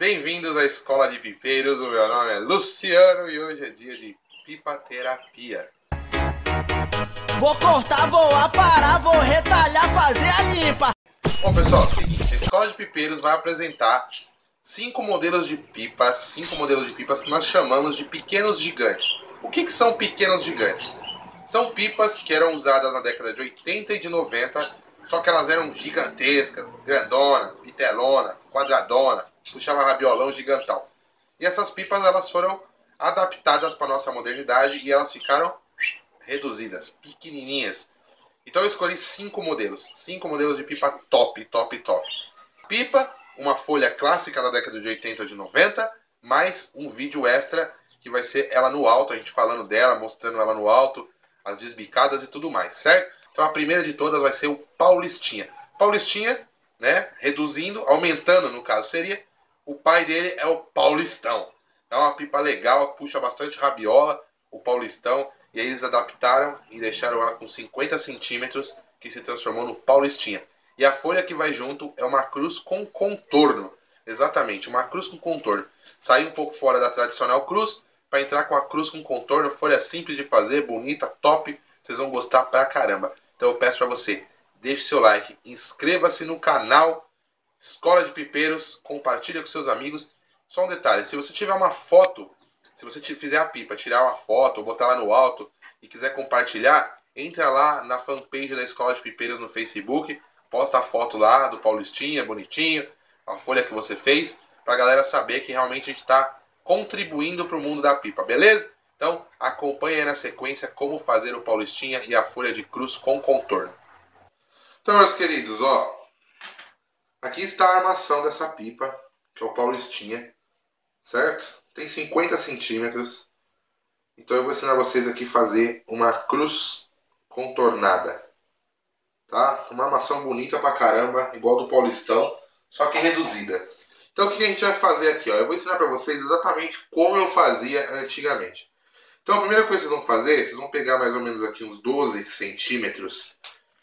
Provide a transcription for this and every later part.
Bem-vindos à Escola de Pipeiros. O meu nome é Luciano e hoje é dia de pipaterapia. Vou cortar, vou aparar, vou retalhar, fazer a limpa. Bom, pessoal, seguinte, a Escola de Pipeiros vai apresentar cinco modelos de pipas, cinco modelos de pipas que nós chamamos de pequenos gigantes. O que, que são pequenos gigantes? São pipas que eram usadas na década de 80 e de 90, só que elas eram gigantescas, grandonas, bitelona, quadradona, puxava rabiolão gigantão. E essas pipas elas foram adaptadas para nossa modernidade e elas ficaram reduzidas, pequenininhas. Então eu escolhi cinco modelos, cinco modelos de pipa top, top, top. Pipa, uma folha clássica da década de 80 ou de 90, mais um vídeo extra que vai ser ela no alto, a gente falando dela, mostrando ela no alto, as desbicadas e tudo mais, certo? Então a primeira de todas vai ser o Paulistinha. Paulistinha, né, reduzindo, aumentando no caso seria, o pai dele é o Paulistão. É uma pipa legal, puxa bastante rabiola, o Paulistão, e aí eles adaptaram e deixaram ela com 50 centímetros, que se transformou no Paulistinha. E a folha que vai junto é uma cruz com contorno. Exatamente, uma cruz com contorno. Sair um pouco fora da tradicional cruz, para entrar com a cruz com contorno, folha simples de fazer, bonita, top, vocês vão gostar pra caramba. Então eu peço para você, deixe seu like, inscreva-se no canal Escola de Pipeiros, compartilha com seus amigos. Só um detalhe, se você tiver uma foto, se você fizer a pipa, tirar uma foto, botar lá no alto e quiser compartilhar, entra lá na fanpage da Escola de Pipeiros no Facebook, posta a foto lá do Paulistinha, bonitinho, a folha que você fez, pra galera saber que realmente a gente está contribuindo para o mundo da pipa, beleza? Então acompanhe aí na sequência como fazer o paulistinha e a folha de cruz com contorno. Então, meus queridos, ó, aqui está a armação dessa pipa, que é o paulistinha, certo? Tem 50 centímetros. Então eu vou ensinar vocês aqui fazer uma cruz contornada, tá? Uma armação bonita pra caramba, igual do paulistão, só que reduzida. Então o que a gente vai fazer aqui? Ó? Eu vou ensinar para vocês exatamente como eu fazia antigamente. Então a primeira coisa que vocês vão fazer, vocês vão pegar mais ou menos aqui uns 12 centímetros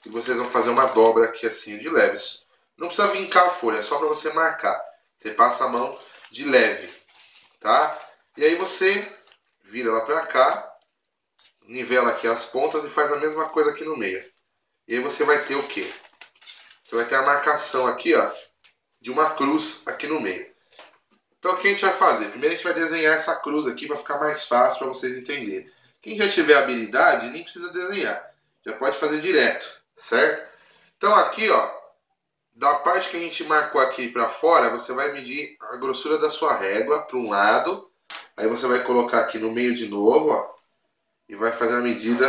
e vocês vão fazer uma dobra aqui assim de leves. Não precisa vincar a folha, é só para você marcar. Você passa a mão de leve, tá? E aí você vira ela para cá, nivela aqui as pontas e faz a mesma coisa aqui no meio. E aí você vai ter o quê? Você vai ter a marcação aqui, ó, de uma cruz aqui no meio. Então o que a gente vai fazer? Primeiro a gente vai desenhar essa cruz aqui para ficar mais fácil para vocês entenderem. Quem já tiver habilidade nem precisa desenhar, já pode fazer direto, certo? Então aqui, ó, da parte que a gente marcou aqui para fora, você vai medir a grossura da sua régua para um lado, aí você vai colocar aqui no meio de novo, ó, e vai fazer a medida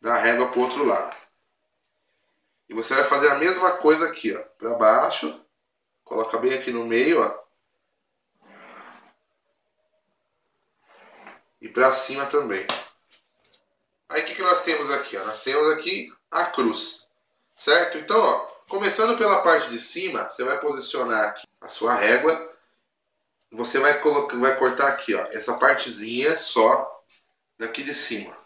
da régua para o outro lado. E você vai fazer a mesma coisa aqui, ó, para baixo. Coloca bem aqui no meio, ó. E para cima também. Aí o que, que nós temos aqui, ó? Nós temos aqui a cruz, certo? Então, ó, começando pela parte de cima, você vai posicionar aqui a sua régua. Você vai, colocar, vai cortar aqui, ó, essa partezinha só daqui de cima.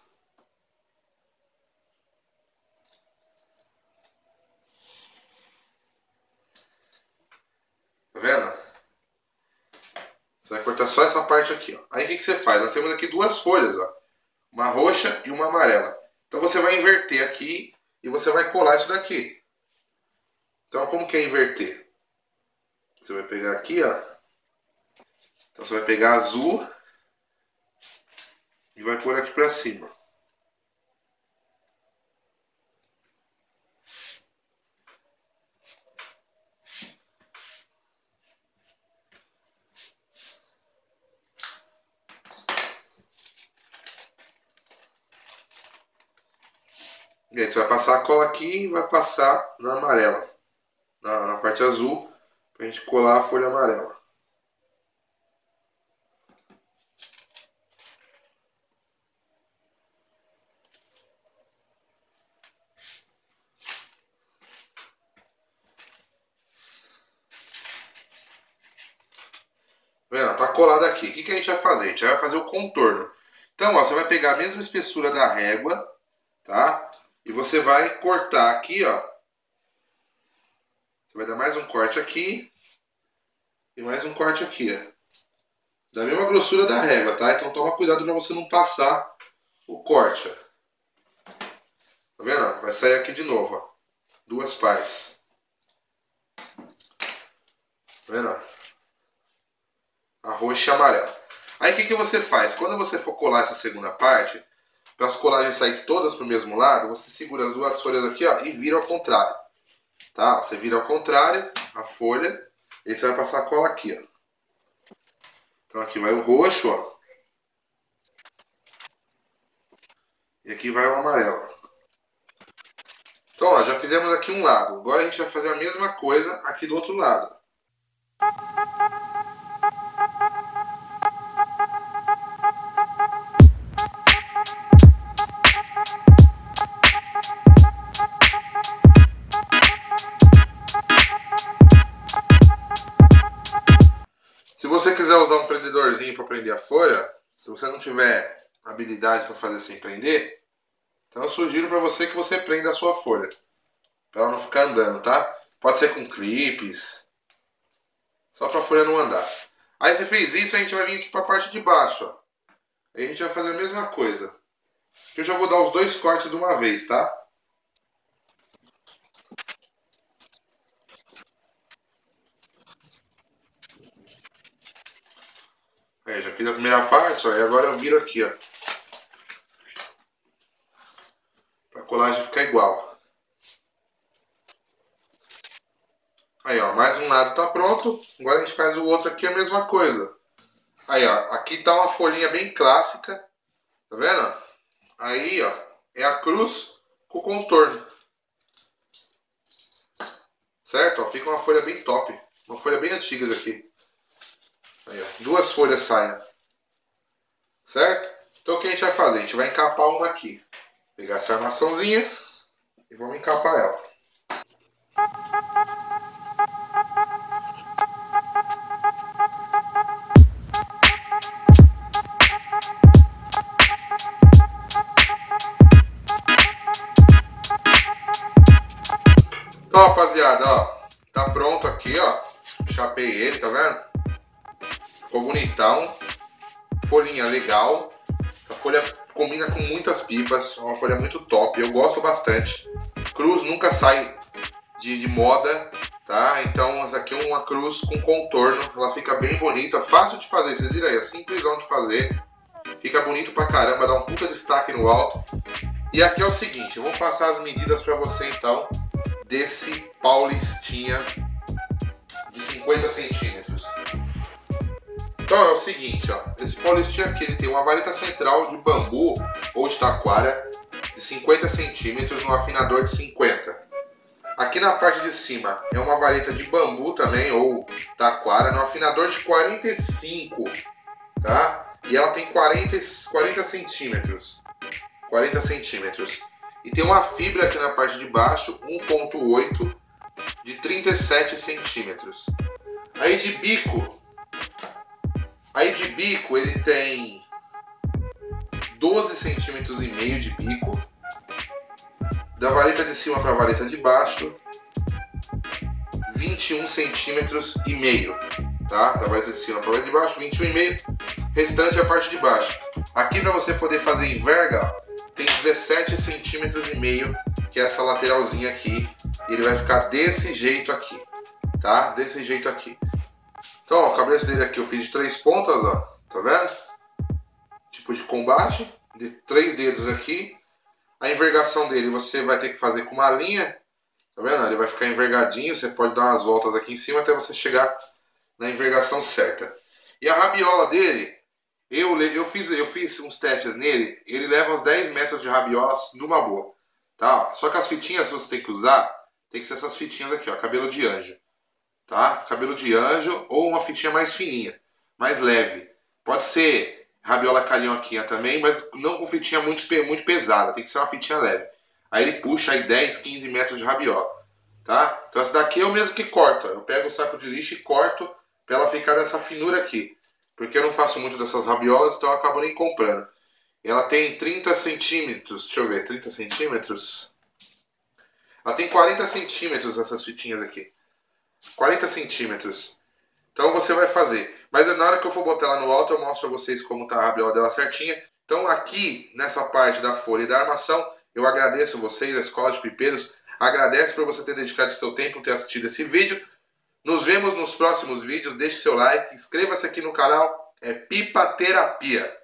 cortar só essa parte aqui, ó. Aí o que, que você faz? Nós temos aqui duas folhas, ó. Uma roxa e uma amarela. Então você vai inverter aqui e você vai colar isso daqui. Então como que é inverter? Você vai pegar aqui, ó. Então você vai pegar azul e vai pôr aqui pra cima. E aí você vai passar a cola aqui e vai passar na amarela, na, na parte azul, para a gente colar a folha amarela. Vendo? Tá colado aqui. O que, que a gente vai fazer? A gente vai fazer o contorno. Então, ó, você vai pegar a mesma espessura da régua, tá? E você vai cortar aqui, ó. Você vai dar mais um corte aqui. E mais um corte aqui, ó. Da mesma grossura da régua, tá? Então toma cuidado para você não passar o corte, ó. Tá vendo? Vai sair aqui de novo, ó. Duas partes. Tá vendo? A roxa e a amarela. Aí o que, que você faz? Quando você for colar essa segunda parte, para as colagens saírem todas para o mesmo lado, você segura as duas folhas aqui ó, e vira ao contrário. Tá? Você vira ao contrário a folha e você vai passar a cola aqui. Ó. Então aqui vai o roxo, ó. E aqui vai o amarelo. Então, ó, já fizemos aqui um lado. Agora a gente vai fazer a mesma coisa aqui do outro lado. Se você quiser usar um prendedorzinho para prender a folha, se você não tiver habilidade para fazer sem prender, então eu sugiro para você que você prenda a sua folha. Para ela não ficar andando, tá? Pode ser com clipes. Só para a folha não andar. Aí você fez isso, a gente vai vir aqui para a parte de baixo, ó. Aí a gente vai fazer a mesma coisa. Eu já vou dar os dois cortes de uma vez, tá? Aí, já fiz a primeira parte, ó, e agora eu viro aqui, ó. Pra colagem ficar igual. Aí, ó, mais um lado tá pronto. Agora a gente faz o outro aqui a mesma coisa. Aí, ó, aqui tá uma folhinha bem clássica. Tá vendo? Aí, ó, é a cruz com contorno. Certo? Ó, fica uma folha bem top. Uma folha bem antiga daqui. Duas folhas saem. Certo? Então o que a gente vai fazer? A gente vai encapar uma aqui. Pegar essa armaçãozinha e vamos encapar ela. Então, rapaziada, ó, tá pronto aqui, ó. Chapei ele, tá vendo? Ficou bonitão. Folhinha legal. A folha combina com muitas pipas. É uma folha muito top. Eu gosto bastante. Cruz nunca sai de, de moda, tá? Então essa aqui é uma cruz com contorno. Ela fica bem bonita. Fácil de fazer. Vocês viram aí? É simplesão de fazer. Fica bonito pra caramba. Dá um puta destaque no alto. E aqui é o seguinte. Eu vou passar as medidas pra você então. Desse Paulistinha de 50 centímetros. Então é o seguinte, ó, esse paulistinha aqui ele tem uma vareta central de bambu ou de taquara de 50 centímetros no afinador de 50. Aqui na parte de cima é uma vareta de bambu também ou taquara no afinador de 45, tá? E ela tem 40, 40 centímetros. 40 centímetros. E tem uma fibra aqui na parte de baixo, 1.8 de 37 centímetros. Aí de bico, Aí de bico ele tem 12 centímetros e meio de bico. Da vareta de cima para a vareta de baixo, 21 centímetros e meio. Tá? Da vareta de cima para a vareta de baixo, 21 e meio. Restante é a parte de baixo. Aqui para você poder fazer enverga, tem 17 centímetros e meio, que é essa lateralzinha aqui. Ele vai ficar desse jeito aqui, tá? Desse jeito aqui. Então, ó, o cabeça dele aqui eu fiz de três pontas, ó. Tá vendo? Tipo de combate. De três dedos aqui. A envergação dele você vai ter que fazer com uma linha. Tá vendo? Ele vai ficar envergadinho. Você pode dar umas voltas aqui em cima até você chegar na envergação certa. E a rabiola dele, eu, eu, fiz, eu fiz uns testes nele. Ele leva uns 10 metros de rabiola numa boa. Tá? Só que as fitinhas que você tem que usar, tem que ser essas fitinhas aqui, ó. Cabelo de anjo tá? Cabelo de anjo ou uma fitinha mais fininha, mais leve. Pode ser rabiola calhonquinha também, mas não com fitinha muito, muito pesada, tem que ser uma fitinha leve. Aí ele puxa aí 10, 15 metros de rabiola, tá? Então essa daqui é o mesmo que corta. Eu pego o saco de lixo e corto para ela ficar dessa finura aqui. Porque eu não faço muito dessas rabiolas, então eu acabo nem comprando. Ela tem 30 centímetros, deixa eu ver, 30 centímetros? Ela tem 40 centímetros essas fitinhas aqui. 40 centímetros. Então você vai fazer. Mas na hora que eu for botar ela no alto, eu mostro para vocês como tá a rabiola dela certinha. Então aqui, nessa parte da folha e da armação, eu agradeço vocês, a Escola de Pipeiros, agradeço por você ter dedicado seu tempo, ter assistido esse vídeo. Nos vemos nos próximos vídeos, deixe seu like, inscreva-se aqui no canal, é Pipa Terapia.